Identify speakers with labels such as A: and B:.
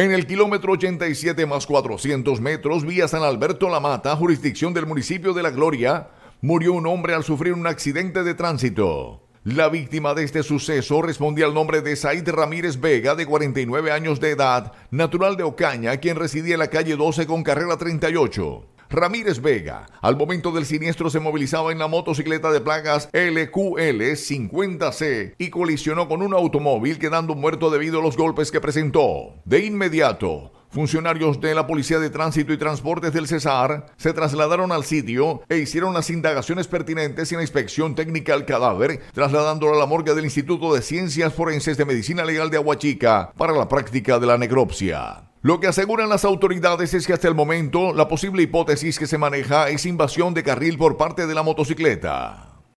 A: En el kilómetro 87 más 400 metros, vía San Alberto La Mata, jurisdicción del municipio de La Gloria, murió un hombre al sufrir un accidente de tránsito. La víctima de este suceso respondía al nombre de Said Ramírez Vega, de 49 años de edad, natural de Ocaña, quien residía en la calle 12 con carrera 38. Ramírez Vega, al momento del siniestro se movilizaba en la motocicleta de plagas LQL 50C y colisionó con un automóvil quedando muerto debido a los golpes que presentó. De inmediato, Funcionarios de la Policía de Tránsito y Transportes del Cesar se trasladaron al sitio e hicieron las indagaciones pertinentes y la inspección técnica al cadáver, trasladándolo a la morgue del Instituto de Ciencias Forenses de Medicina Legal de Aguachica para la práctica de la necropsia. Lo que aseguran las autoridades es que hasta el momento la posible hipótesis que se maneja es invasión de carril por parte de la motocicleta.